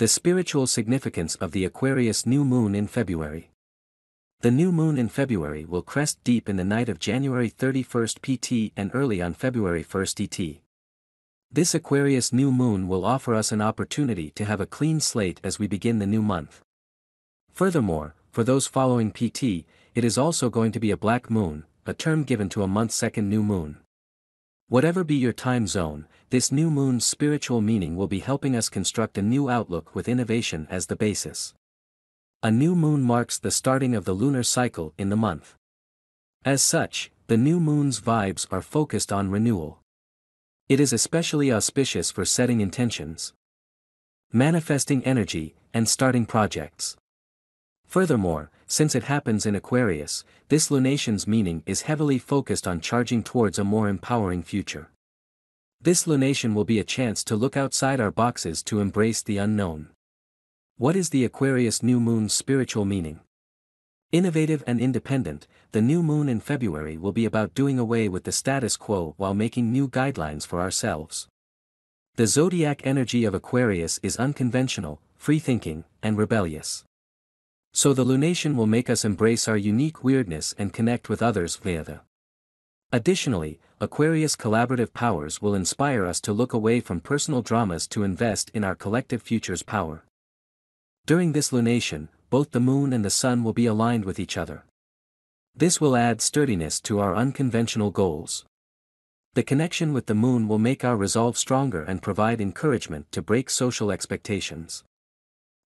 The spiritual significance of the Aquarius new moon in February. The new moon in February will crest deep in the night of January 31st PT and early on February 1st ET. This Aquarius new moon will offer us an opportunity to have a clean slate as we begin the new month. Furthermore, for those following PT, it is also going to be a black moon, a term given to a month's second new moon. Whatever be your time zone, this new moon's spiritual meaning will be helping us construct a new outlook with innovation as the basis. A new moon marks the starting of the lunar cycle in the month. As such, the new moon's vibes are focused on renewal. It is especially auspicious for setting intentions, manifesting energy, and starting projects. Furthermore, since it happens in Aquarius, this lunation's meaning is heavily focused on charging towards a more empowering future. This lunation will be a chance to look outside our boxes to embrace the unknown. What is the Aquarius new moon's spiritual meaning? Innovative and independent, the new moon in February will be about doing away with the status quo while making new guidelines for ourselves. The zodiac energy of Aquarius is unconventional, free-thinking, and rebellious. So the lunation will make us embrace our unique weirdness and connect with others via the. Additionally, Aquarius collaborative powers will inspire us to look away from personal dramas to invest in our collective future's power. During this lunation, both the moon and the sun will be aligned with each other. This will add sturdiness to our unconventional goals. The connection with the moon will make our resolve stronger and provide encouragement to break social expectations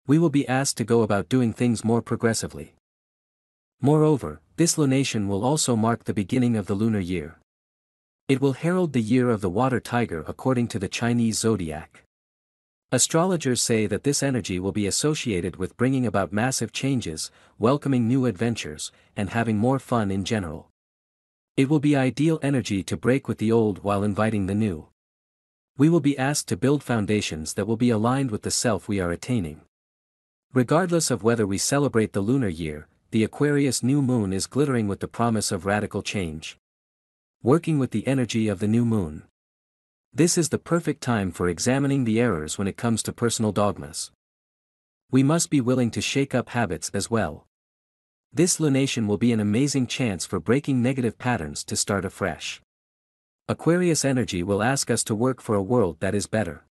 we will be asked to go about doing things more progressively. Moreover, this lunation will also mark the beginning of the lunar year. It will herald the year of the water tiger according to the Chinese zodiac. Astrologers say that this energy will be associated with bringing about massive changes, welcoming new adventures, and having more fun in general. It will be ideal energy to break with the old while inviting the new. We will be asked to build foundations that will be aligned with the self we are attaining. Regardless of whether we celebrate the lunar year, the Aquarius new moon is glittering with the promise of radical change. Working with the energy of the new moon. This is the perfect time for examining the errors when it comes to personal dogmas. We must be willing to shake up habits as well. This lunation will be an amazing chance for breaking negative patterns to start afresh. Aquarius energy will ask us to work for a world that is better.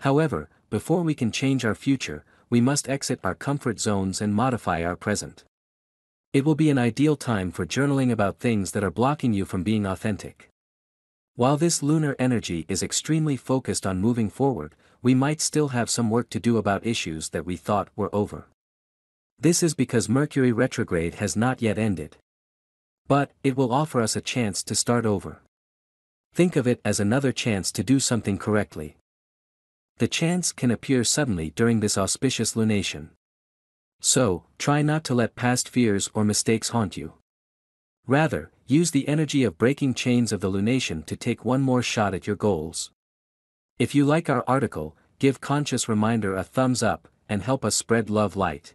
However, before we can change our future, we must exit our comfort zones and modify our present. It will be an ideal time for journaling about things that are blocking you from being authentic. While this lunar energy is extremely focused on moving forward, we might still have some work to do about issues that we thought were over. This is because Mercury retrograde has not yet ended. But, it will offer us a chance to start over. Think of it as another chance to do something correctly the chance can appear suddenly during this auspicious lunation. So, try not to let past fears or mistakes haunt you. Rather, use the energy of breaking chains of the lunation to take one more shot at your goals. If you like our article, give Conscious Reminder a thumbs up, and help us spread love light.